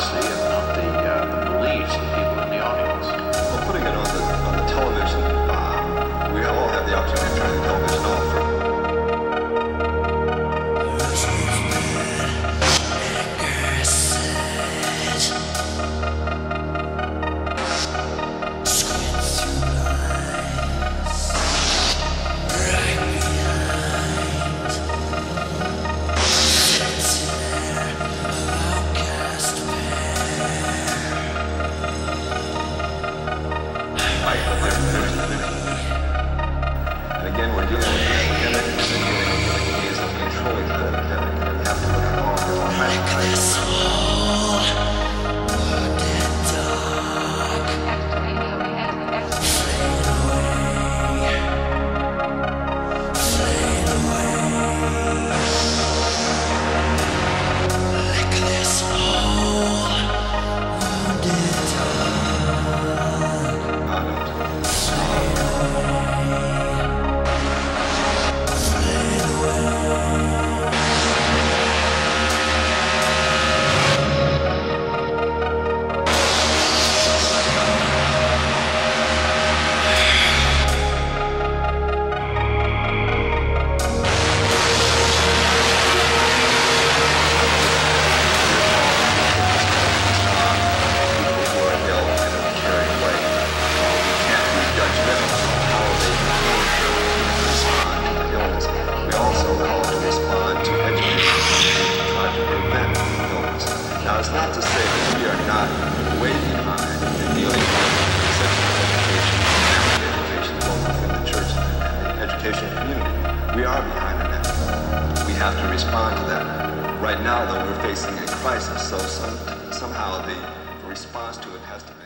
privacy Oh. That's not to say that we are not way behind in dealing with sexual education and education both within the church and the educational community. We are behind in that. We have to respond to that. Right now, though, we're facing a crisis, so some, somehow the, the response to it has to